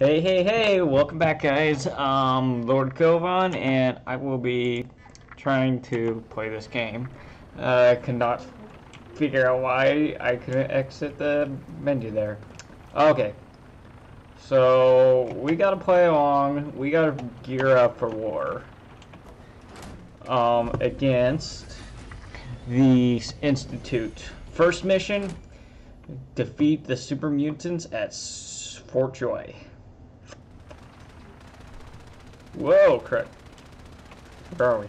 Hey, hey, hey, welcome back guys. Um, Lord Kovan, and I will be trying to play this game. Uh, I cannot figure out why I couldn't exit the menu there. Okay. So, we gotta play along, we gotta gear up for war. Um, against the Institute. First mission, defeat the super mutants at Fort Joy. Whoa, crap. Where are we?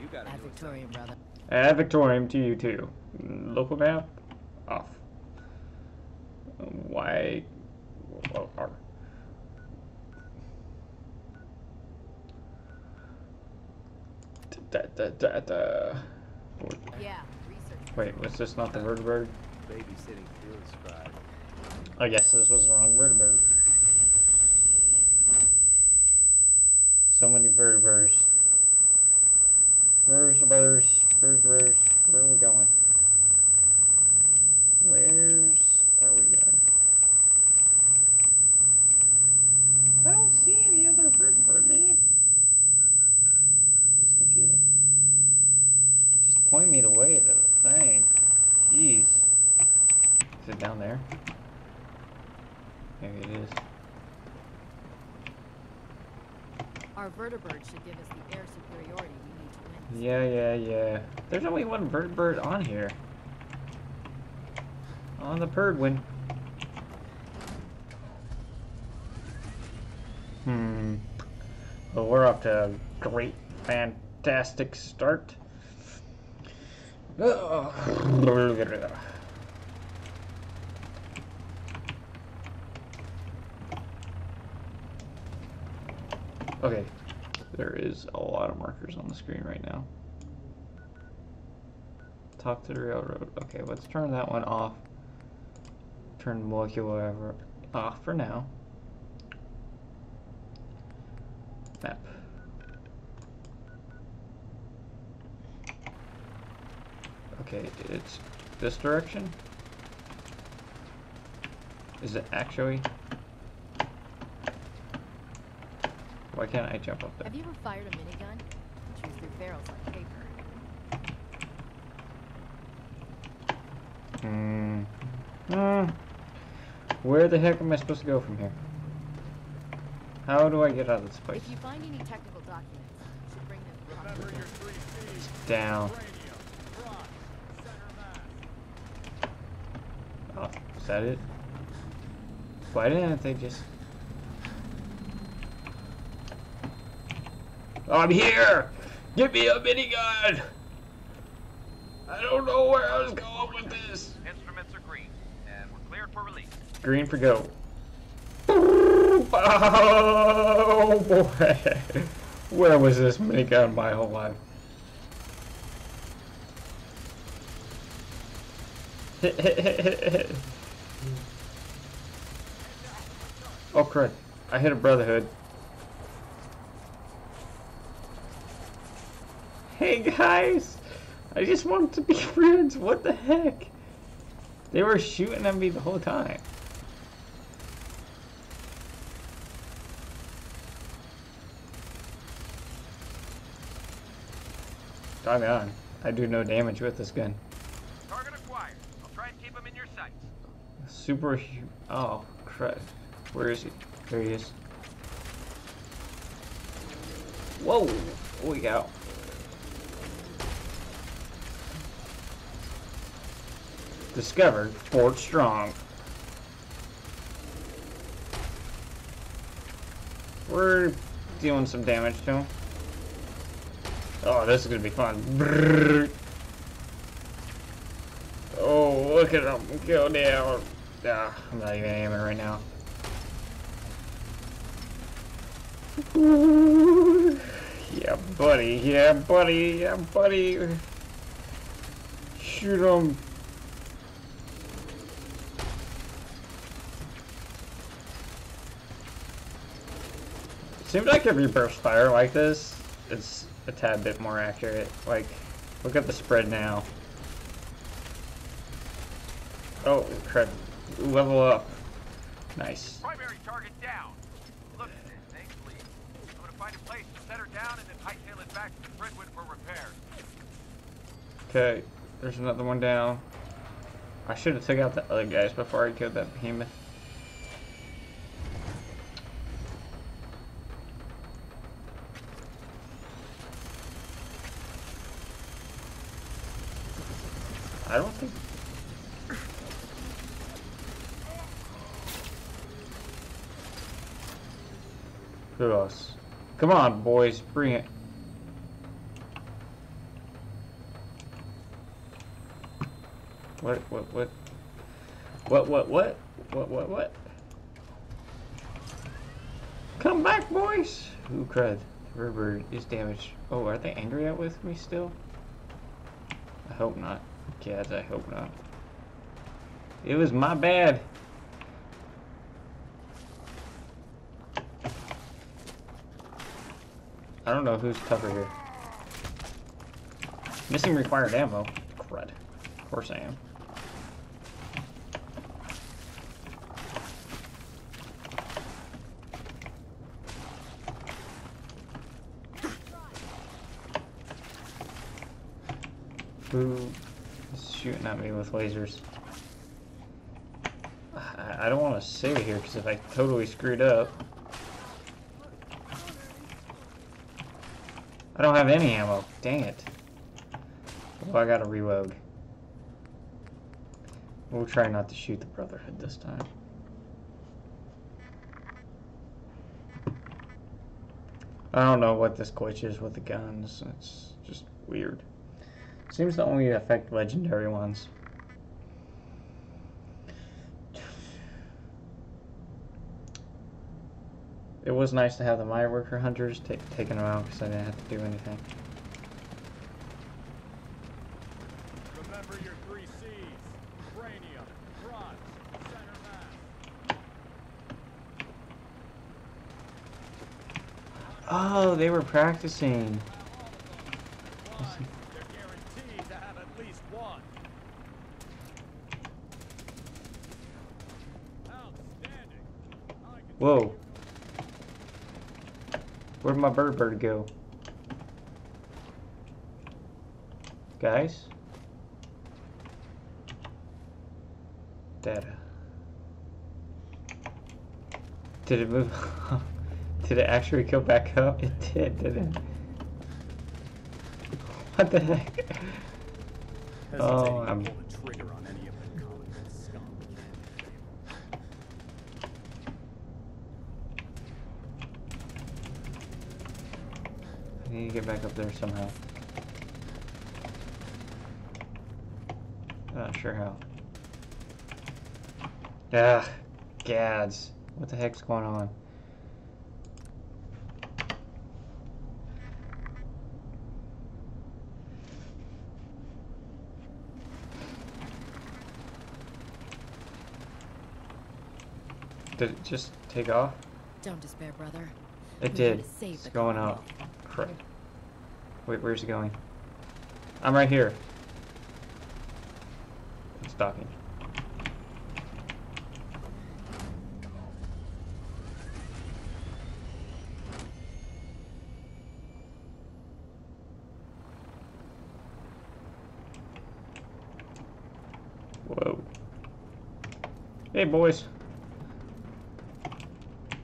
you got Ad Victoriam, brother. Ad Victoriam to you too. Local map? Off. Why? Well, R. Da, da, da, da. Yeah, research. Wait, was this not the Vertibird? babysitting field scribe. I guess uh, this was the wrong Vertibird. So many Vertibirds. Vertibirds, Vertibirds. Where are we going? Where's are we going? I don't see any other Vertibird, man. This is confusing. Just point me the way to the thing. Jeez. Is it down there? Maybe it is. Vertibird should give us the air superiority we need to win. Yeah, yeah, yeah. There's only one Vertibird on here. On the Prydwen. Hmm. Well, we're off to a great, fantastic start. Okay, there is a lot of markers on the screen right now. Talk to the railroad. Okay, let's turn that one off. Turn molecular off for now. Map. Okay, it's this direction. Is it actually? Why can't I jump up there? Have you ever fired a minigun? Shoots through barrels like paper. Hmm. Hmm. Where the heck am I supposed to go from here? How do I get out of this place? If you find any technical documents, you should bring them to Remember your three C's. Down. Cranium, front, center mass. Oh, is that it? Why didn't they just... I'm here! Give me a minigun! I don't know where I was going with this. Instruments are green, and we're cleared for release. Green for go. Oh boy! Where was this minigun my whole life? oh crud! I hit a brotherhood. Hey guys! I just wanted to be friends. What the heck? They were shooting at me the whole time. Doggone. I do no damage with this gun. Target acquired. I'll try and keep him in your sights. Super. Oh, crud. Where is he? There he is. Whoa! Holy cow. Discovered Fort Strong. We're dealing some damage to him. Oh, this is gonna be fun. Brrr. Oh, look at him go down. Ah, I'm not even aiming right now. Yeah, buddy. Yeah, buddy. Yeah, buddy. Shoot him. Seems like you burst fire like this, it's a tad bit more accurate. Like, look at the spread now. Oh, crud. Level up. Nice. Primary target down. Look at this thing, please. I'm gonna find a place to set her down and then hightail it back to Brentwood for repairs. Okay, there's another one down. I should have took out the other guys before I killed that behemoth. I don't think. Who else? Come on, boys, bring it. What, what, what? What, what, what? What, what, what? Come back, boys! Ooh, crud. River is damaged. Oh, are they angry out with me still? I hope not. Kids, I hope not. It was my bad. I don't know who's tougher here. Missing required ammo. Crud. Of course I am. Who is shooting at me with lasers? I, I don't want to sit here because if I totally screwed up. I don't have any ammo. Dang it. Oh, I gotta reload. We'll try not to shoot the Brotherhood this time. I don't know what this glitch is with the guns. It's just weird. Seems to only affect legendary ones. Was nice to have the mine worker hunters ta taking them out because I didn't have to do anything. Remember your three C's. Cranium, bronze, center mass. Oh, they were practicing. Fine. They're guaranteed to have at least one. Outstanding. I can Whoa. Where'd my bird bird go? Guys? Data. Did it move? did it actually go back up? It did, didn't it? What the heck? Oh, I'm- to pull the trigger on any of the common scum. I need to get back up there somehow. Not sure how. Ah, gads. What the heck's going on? Did it just take off? Don't despair, brother. It We did. It's going up. Crud. Wait, where's it going? I'm right here. It's docking. Whoa. Hey, boys.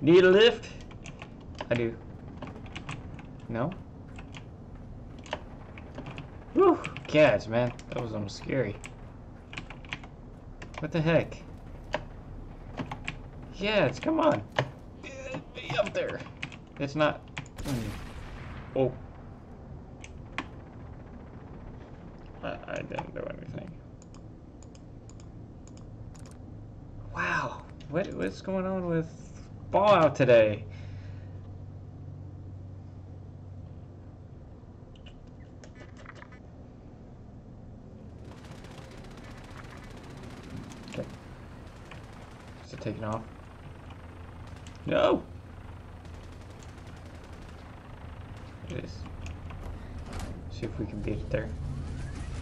Need a lift? I do. No? Cats, man. That was almost scary. What the heck? It's come on. Be up there. It's not. Mm. Oh. I, I didn't do anything. Wow. What what's going on with Fallout today? Okay. Is it taking off? No! It is. See if we can beat it there.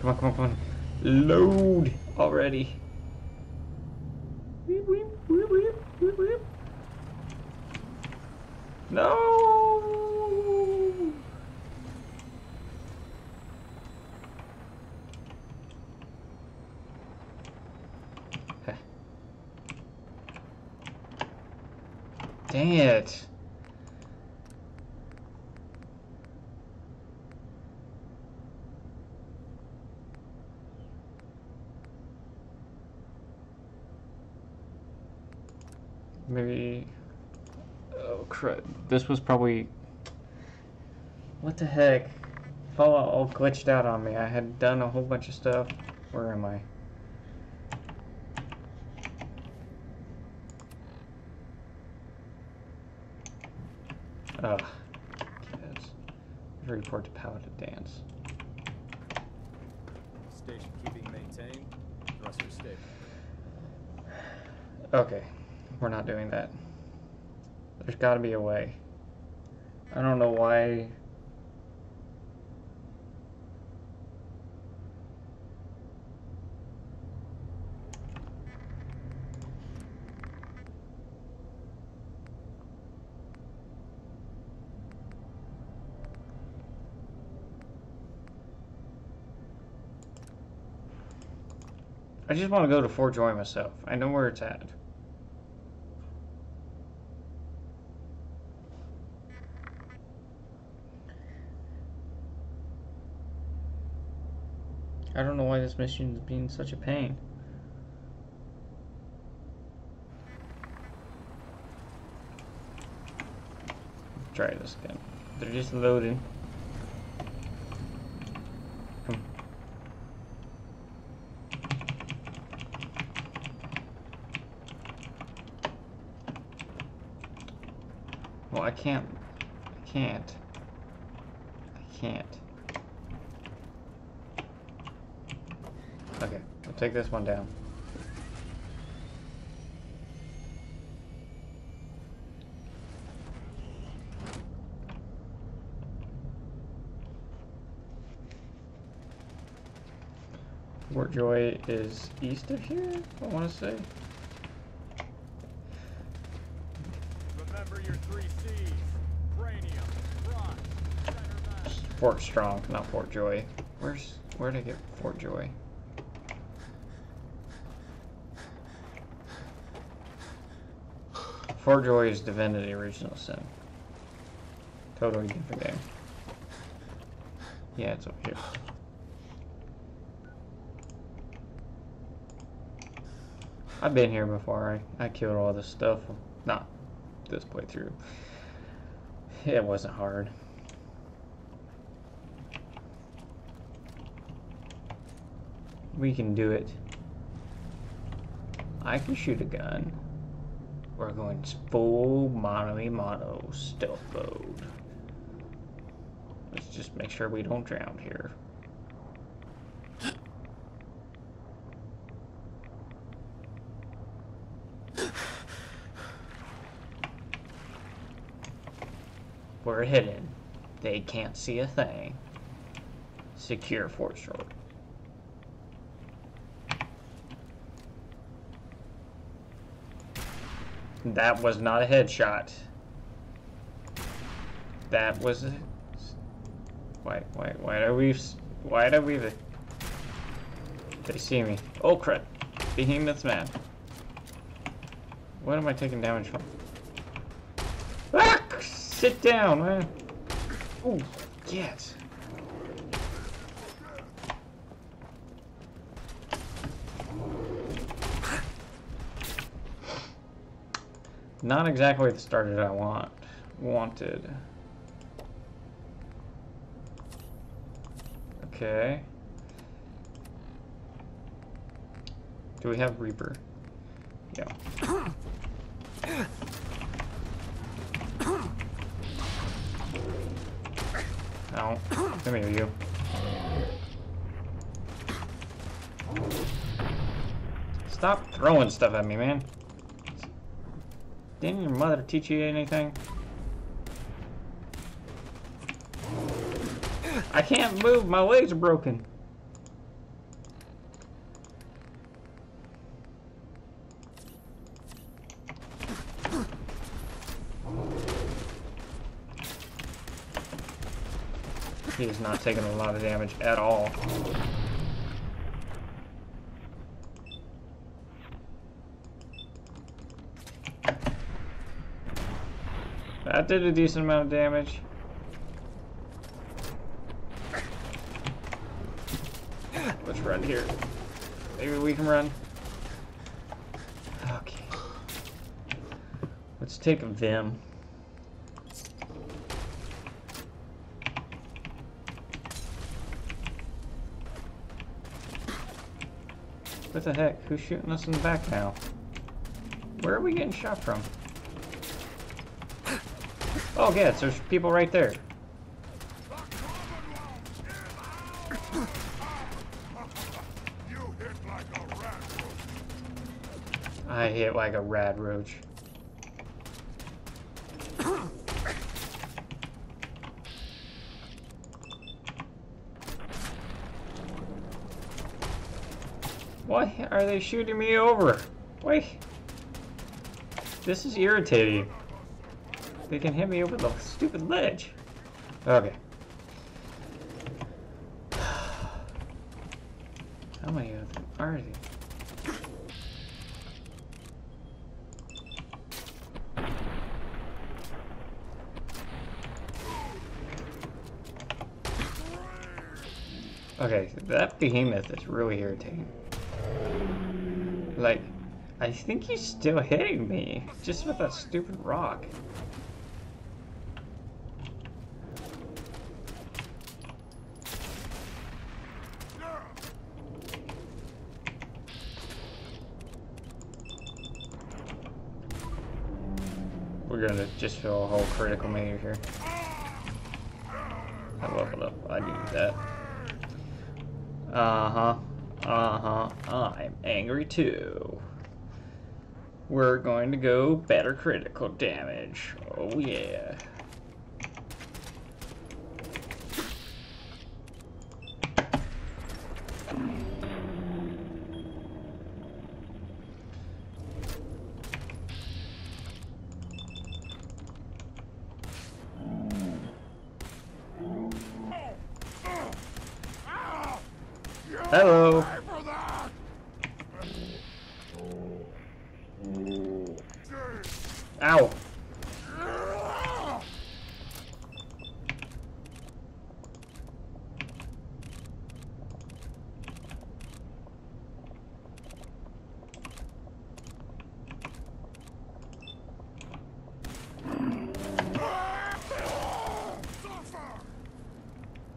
Come on, come on, come on. Load already. Maybe. Oh crap! This was probably. What the heck? Fallout all glitched out on me. I had done a whole bunch of stuff. Where am I? Ugh. Kids. Report to Paladin Danse. Station keeping maintained. Thruster stable. Okay, we're not doing that. There's got to be a way. I don't know why. I just want to go to Fort Joy myself. I know where it's at. I don't know why this mission is being such a pain. Try this again. They're just loading. Come. Well, I can't. I can't. I can't. Okay, we'll take this one down. Fort Joy is east of here, I want to say. Remember your three C's. Cranium. Fort Strong, not Fort Joy. Where's where did I get Fort Joy? Fort Joy is Divinity Original Sin. Totally different game. Yeah, it's over here. I've been here before. I, I killed all this stuff. Not this playthrough. It wasn't hard. We can do it. I can shoot a gun. We're going full mono mono stealth mode. Let's just make sure we don't drown here. We're hidden. They can't see a thing. Secure Fort Strong. That was not a headshot. That was a... Why, why, why do we... Why do we... They see me. Oh, crap. Behemoth's man. What am I taking damage from? Ah! Sit down, man. Oh, yes. Not exactly the starter I want. Wanted. Okay. Do we have Reaper? Yeah. Ow. Come here, you. Stop throwing stuff at me, man. Didn't your mother teach you anything? I can't move, my legs are broken. He's not taking a lot of damage at all. That did a decent amount of damage. Let's run here. Maybe we can run. Okay. Let's take a Vim. What the heck? Who's shooting us in the back now? Where are we getting shot from? Oh, yeah, there's people right there. I hit like a rad roach. Why are they shooting me over? Wait. This is irritating. They can hit me over the stupid ledge. Okay. How many of them are? Okay, that behemoth is really irritating. Like, I think he's still hitting me, just with that stupid rock. Gonna just fill a whole critical meter here. I leveled up, I do that. Uh-huh. Uh-huh. I'm angry too. We're going to go better critical damage. Oh yeah. Hello. For that! Ow.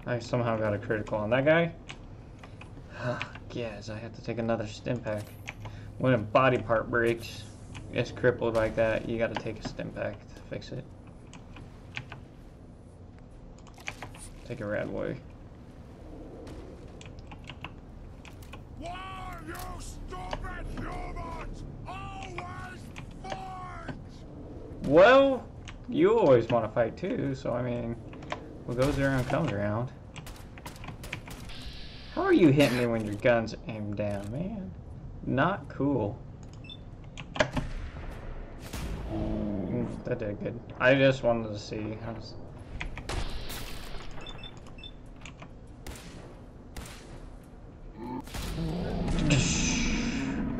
I somehow got a critical on that guy. yes, I have to take another stim pack. When a body part breaks, it's crippled like that, you gotta take a stim pack to fix it. Take a rad boy. Why, you stupid humans! Always fight! Well, you always want to fight too, so I mean, what goes around comes around. How are you hitting me when your gun's aimed down, man? Not cool. That did good. I just wanted to see.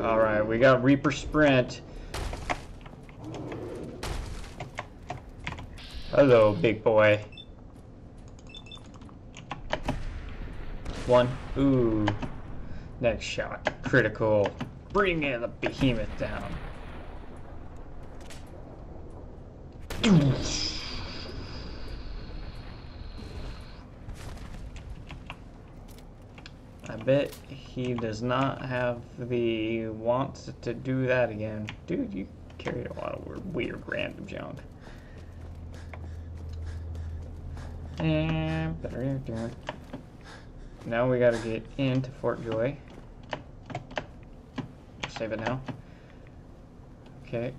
Alright, we got Reaper Sprint. Hello, big boy. One. Ooh. Next shot. Critical. Bring in the behemoth down. I bet he does not have the wants to do that again. Dude, you carried a lot of weird, weird random junk. And better doing. Now we gotta get into Fort Joy. Save it now. Okay.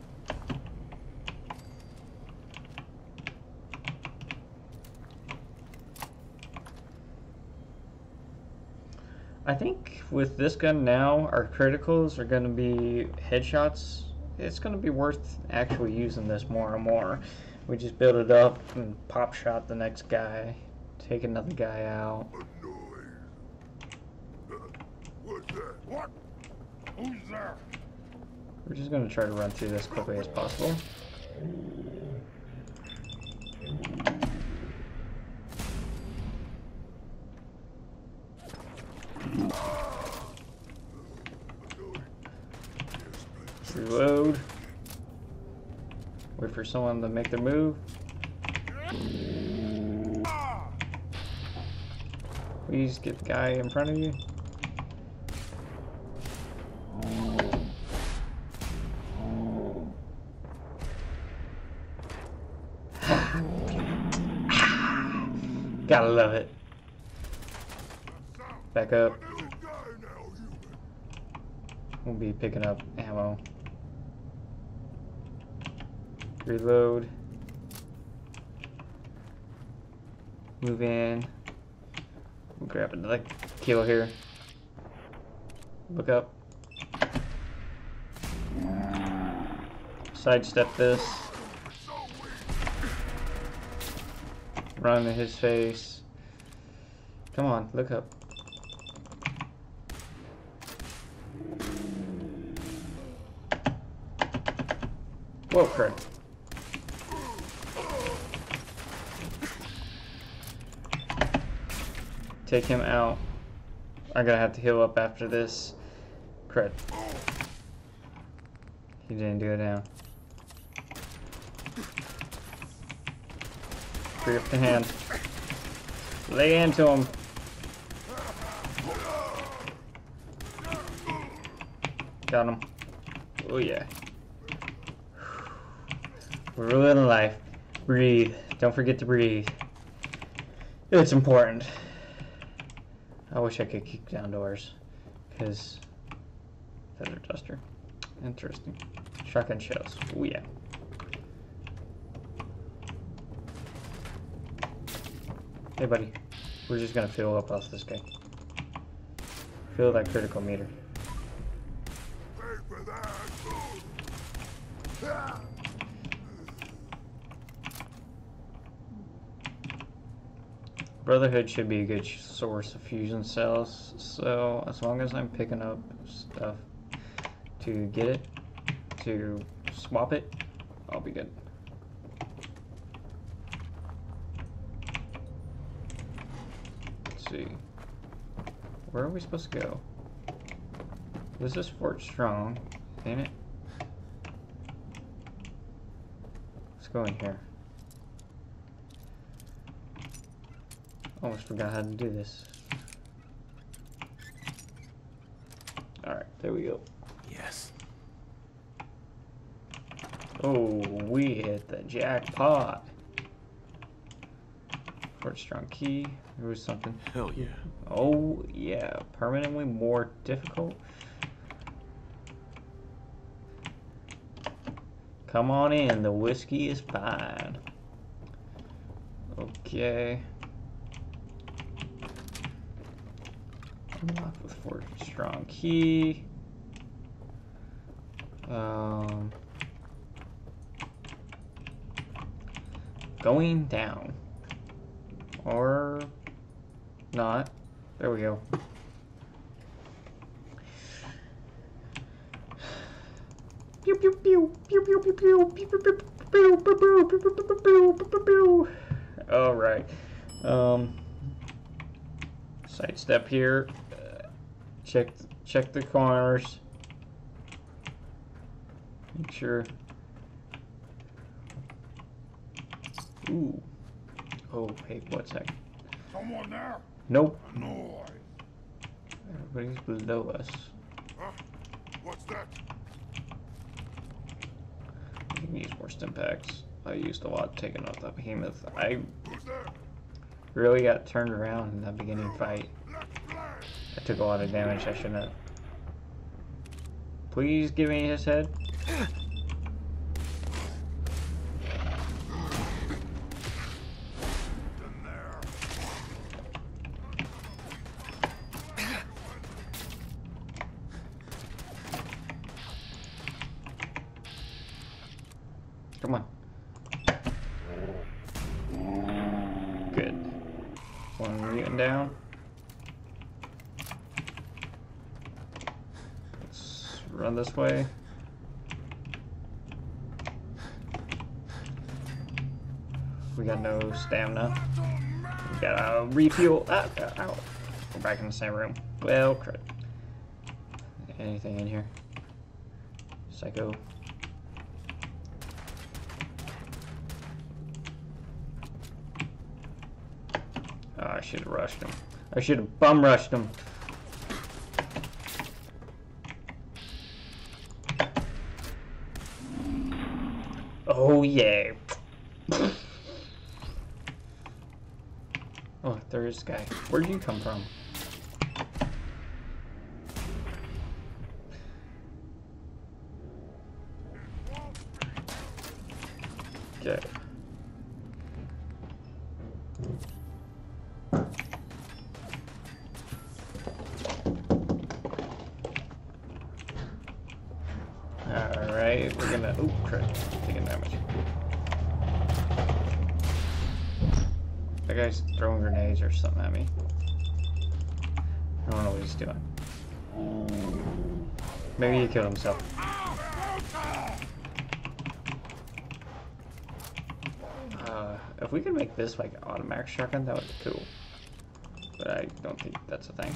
I think with this gun now, our criticals are going to be headshots. It's going to be worth actually using this more and more. We just build it up and pop shot the next guy Take another guy out. Uh, What's that? What? Who's there? We're just gonna try to run through this quickly as possible. Someone to make their move. Please get the guy in front of you. Gotta love it. Back up. We'll be picking up ammo. Reload. Move in. We'll grab another kill here. Look up. Sidestep this. Run to his face. Come on, look up. Whoa, crap. Take him out. I'm gonna have to heal up after this. Cred. He didn't do it now. Free up the hand. Lay into him. Got him. Oh yeah. We're living life. Breathe. Don't forget to breathe. It's important. I wish I could kick down doors. Because... Feather duster. Interesting. Shotgun shells. Oh yeah. Hey buddy. We're just gonna fill up off this guy. Fill that critical meter. For that. Ah! Brotherhood should be a good source of fusion cells, so as long as I'm picking up stuff to get it, to swap it, I'll be good. Let's see. Where are we supposed to go? This is Fort Strong, ain't it? Let's go in here. Almost forgot how to do this. Alright, there we go. Yes. Oh, we hit the jackpot. Fort Strong Key. There was something. Hell yeah. Oh, yeah. Permanently more difficult. Come on in. The whiskey is fine. Okay. Unlock with Fort Strong Key. Um, going down. Or not. There we go. Pew pew pew pew pew pew pew pew pew pew pew pew. All right. Um. Sidestep here. Check check the corners. Make sure. Ooh. Oh, hey, what's that? Someone there? Nope. Noise. Everybody's below us. Huh? What's that? We can use more stim packs. I used a lot taking out that behemoth. I really got turned around in that beginning fight. I took a lot of damage I shouldn't have. Please give me his head. Come on. Good. one down. Let's run this way. We got no stamina. We gotta refuel. Ah, ow. We're back in the same room. Well, crap. Anything in here? Psycho. Oh, I should have rushed him. I should have bum rushed him. Oh yeah. There is a guy. Where'd you come from? Okay. Alright, we're gonna. Oh, crap. Taking damage. That guy's throwing grenades or something at me. I don't know what he's doing. Maybe he killed himself. Uh, if we could make this like automatic shotgun, that would be cool. But I don't think that's a thing.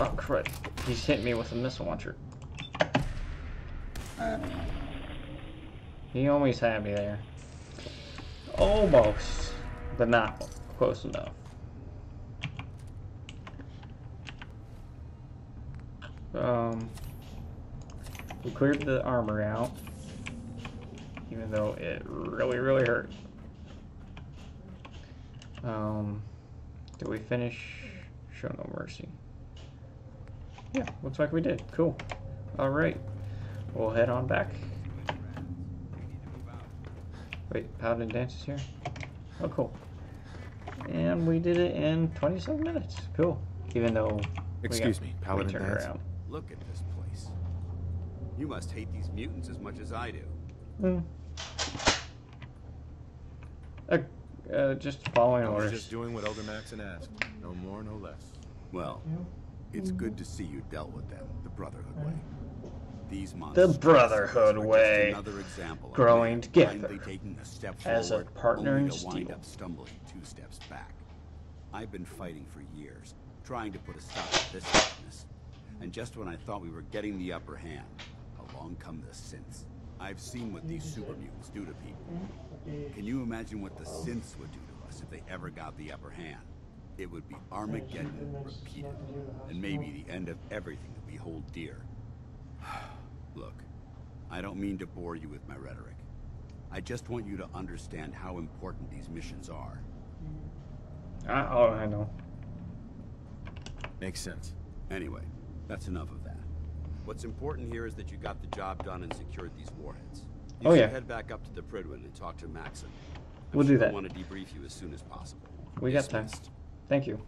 Oh crud. He's hit me with a missile launcher. He always had me there. Almost. But not close enough. Um, we cleared the armor out. Even though it really, really hurt. Um, did we finish? Show no mercy. Yeah, looks like we did. Cool. All right, we'll head on back. Wait, Paladin Danse is here? Oh, cool. And we did it in 27 minutes. Cool. Even though. Excuse me, Paladin turned Danse? around. Look at this place. You must hate these mutants as much as I do. Hmm. Uh, uh, just following I was orders. just doing what Elder Maxson asked. No more, no less. Well, it's good to see you dealt with them the Brotherhood way. These monsters Brotherhood way. Another example Growing together taking a step as a forward, partner in steel. up stumbling two steps back. I've been fighting for years, trying to put a stop to this madness. And just when I thought we were getting the upper hand, along come the synths. I've seen what these super mutants do to people. Can you imagine what the synths would do to us if they ever got the upper hand? It would be Armageddon repeated, and maybe the end of everything that we hold dear. Look, I don't mean to bore you with my rhetoric. I just want you to understand how important these missions are. Ah, oh, I know. Makes sense. Anyway, that's enough of that. What's important here is that you got the job done and secured these warheads. You Oh, yeah. head back up to the Prydwen and talk to Maxson. I'm We'll do that. I want to debrief you as soon as possible. We got time. Thank you.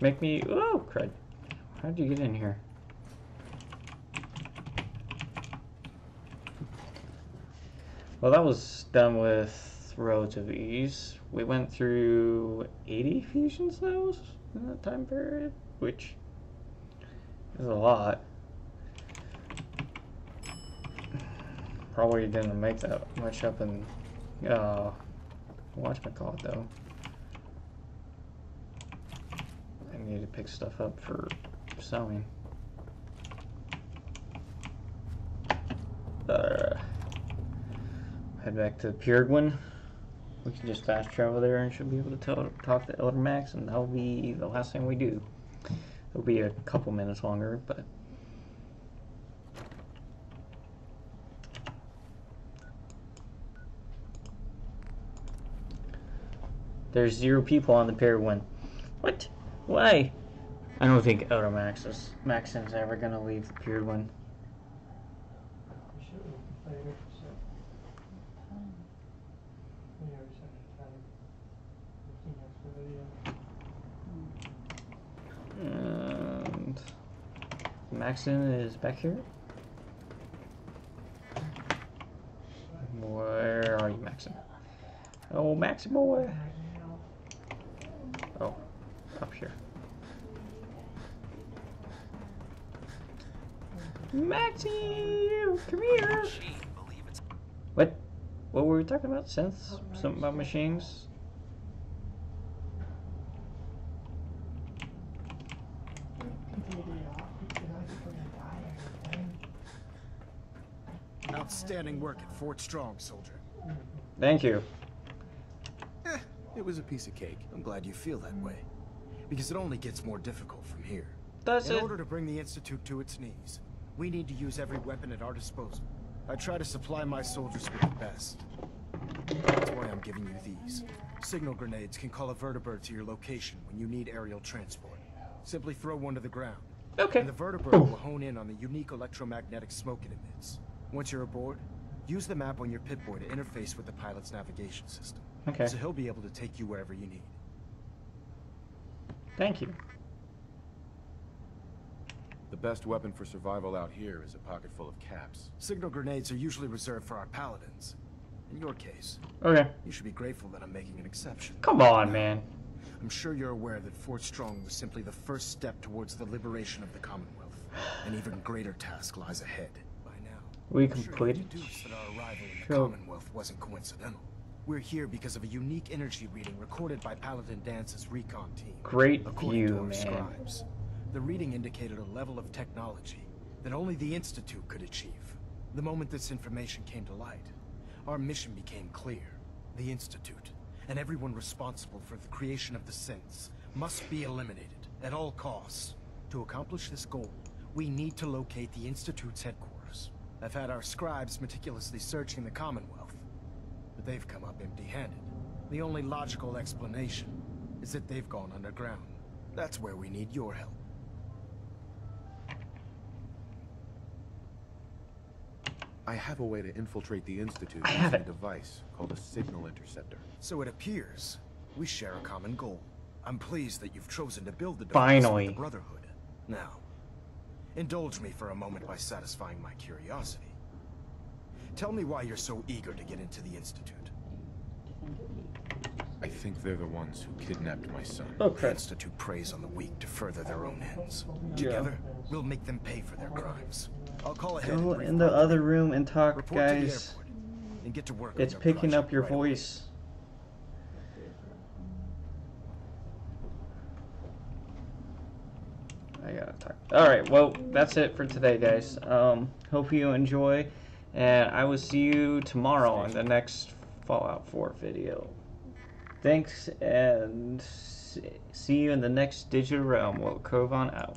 Make me. Oh, crud. How'd you get in here? Well, that was done with relative ease. We went through 80 fusion cells in that time period, which is a lot. Probably didn't make that much up in uh, whatchamacallit though. I need to pick stuff up for sewing. Uh, head back to Prydwen. We can just fast travel there and should be able to tell, talk to Elder Max, and that'll be the last thing we do. It'll be a couple minutes longer, but. There's zero people on the Prydwen. What? Why? I don't think Elder Max is Maxson's ever gonna leave the Prydwen. Maxson is back here. Where are you, Maxim? Oh, Maxim boy. Oh, up here. Maxim, come here. What? What were we talking about? Synths? Something about machines? Outstanding work at Fort Strong, soldier. Thank you. Eh, it was a piece of cake. I'm glad you feel that way. Because it only gets more difficult from here. Does In it? order to bring the Institute to its knees, we need to use every weapon at our disposal. I try to supply my soldiers with the best. That's why I'm giving you these. Signal grenades can call a vertibird to your location when you need aerial transport. Simply throw one to the ground. Okay. And the vertibird will hone in on the unique electromagnetic smoke it emits. Once you're aboard, use the map on your Pip-Boy to interface with the pilot's navigation system. Okay. So he'll be able to take you wherever you need. Thank you. The best weapon for survival out here is a pocket full of caps. Signal grenades are usually reserved for our paladins. In your case, Okay. you should be grateful that I'm making an exception. Come on, man. I'm sure you're aware that Fort Strong was simply the first step towards the liberation of the Commonwealth. An even greater task lies ahead. We I'm sure you completed. deduced that our arrival in the Commonwealth wasn't coincidental. We're here because of a unique energy reading recorded by Paladin Danse's recon team. Great According view, man. scribes, the reading indicated a level of technology that only the Institute could achieve. The moment this information came to light, our mission became clear. The Institute, and everyone responsible for the creation of the synths, must be eliminated at all costs. To accomplish this goal, we need to locate the Institute's headquarters. I've had our scribes meticulously searching the Commonwealth, but they've come up empty-handed. The only logical explanation is that they've gone underground. That's where we need your help. I have a way to infiltrate the Institute I have using it. a device called a signal interceptor. So it appears we share a common goal. I'm pleased that you've chosen to build the device Finally. with the Brotherhood. Now, indulge me for a moment by satisfying my curiosity. Tell me why you're so eager to get into the Institute. I think they're the ones who kidnapped my son. Oh, The crap. Institute preys on the weak to further their own ends. Yeah. Together, we'll make them pay for their crimes. I'll call ahead Go in the other room and talk, Report guys. and get to work It's your picking up your right away. voice. I. Alright, well, that's it for today, guys. Um, hope you enjoy, and I will see you tomorrow in the next Fallout 4 video. Thanks, and see you in the next Digital Realm. Well, Kovan out.